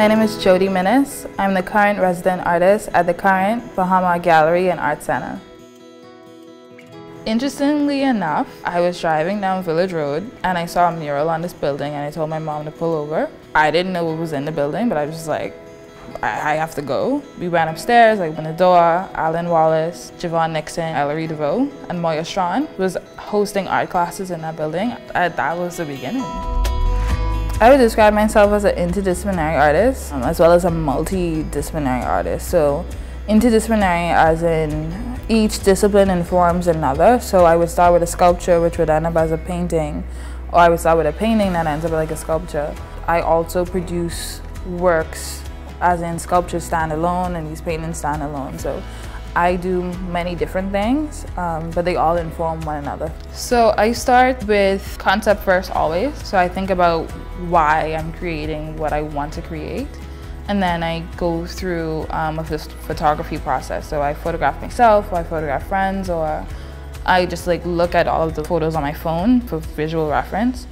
My name is Jodi Minnis. I'm the current resident artist at the current Baha Mar Gallery and Art Center. Interestingly enough, I was driving down Village Road and I saw a mural on this building and I told my mom to pull over. I didn't know what was in the building, but I was just like, I, I have to go. We went upstairs, the door, Alan Wallace, Javon Nixon, Ellery DeVoe, and Moya Strawn was hosting art classes in that building. I, that was the beginning. I would describe myself as an interdisciplinary artist um, as well as a multidisciplinary artist. So interdisciplinary as in each discipline informs another. So I would start with a sculpture which would end up as a painting or I would start with a painting that ends up like a sculpture. I also produce works as in sculptures stand alone and these paintings stand alone. So I do many different things, um, but they all inform one another. So I start with concept first always. So I think about why I'm creating what I want to create. And then I go through um, a photography process. So I photograph myself, or I photograph friends, or I just like look at all of the photos on my phone for visual reference.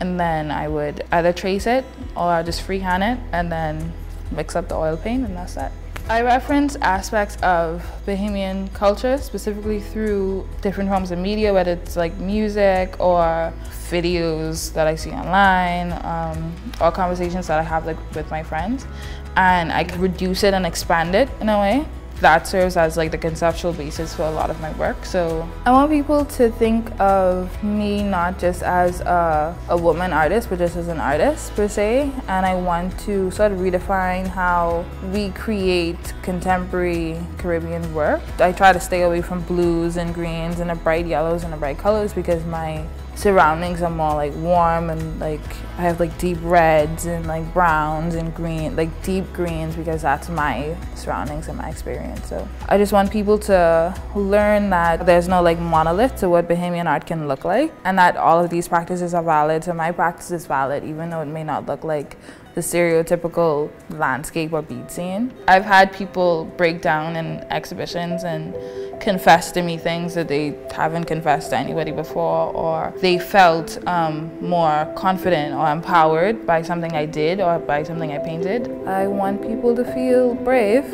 And then I would either trace it or I just freehand it and then mix up the oil paint and that's that. I reference aspects of Bahamian culture, specifically through different forms of media, whether it's like music or videos that I see online, um, or conversations that I have like with my friends. And I reduce it and expand it in a way that serves as like the conceptual basis for a lot of my work. So I want people to think of me not just as a, a woman artist, but just as an artist per se. And I want to sort of redefine how we create contemporary Caribbean work. I try to stay away from blues and greens and the bright yellows and the bright colors because my surroundings are more like warm and like I have like deep reds and like browns and green, like deep greens because that's my surroundings and my experience. So I just want people to learn that there's no like monolith to what Bahamian art can look like and that all of these practices are valid. So my practice is valid even though it may not look like the stereotypical landscape or beat scene. I've had people break down in exhibitions and confess to me things that they haven't confessed to anybody before or they felt um, more confident or empowered by something I did or by something I painted. I want people to feel brave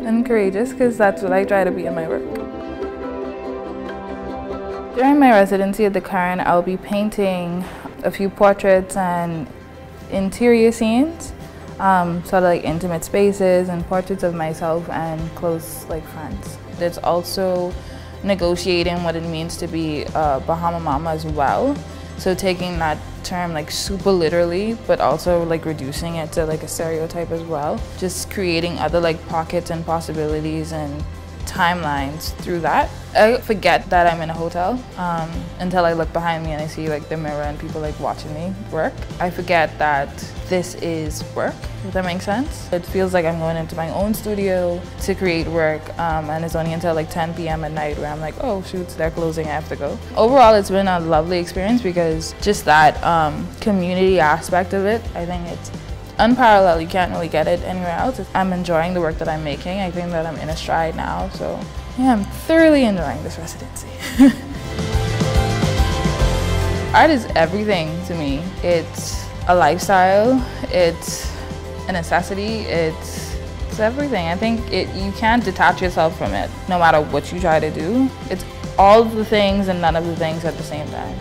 and courageous because that's what I try to be in my work. During my residency at the Current, I'll be painting a few portraits and interior scenes, um, sort of like intimate spaces and portraits of myself and close like friends. There's also negotiating what it means to be a Bahama mama as well. So taking that term like super literally, but also like reducing it to like a stereotype as well. Just creating other like pockets and possibilities and timelines through that. I forget that I'm in a hotel um, until I look behind me and I see like the mirror and people like watching me work. I forget that this is work, if that makes sense. It feels like I'm going into my own studio to create work um, and it's only until like 10 p.m. at night where I'm like, oh shoot, they're closing, I have to go. Overall, it's been a lovely experience because just that um, community aspect of it, I think it's unparalleled. You can't really get it anywhere else. I'm enjoying the work that I'm making. I think that I'm in a stride now. So yeah, I'm thoroughly enjoying this residency. Art is everything to me. It's a lifestyle. It's a necessity. It's it's everything. I think it you can't detach yourself from it no matter what you try to do. It's all the things and none of the things at the same time.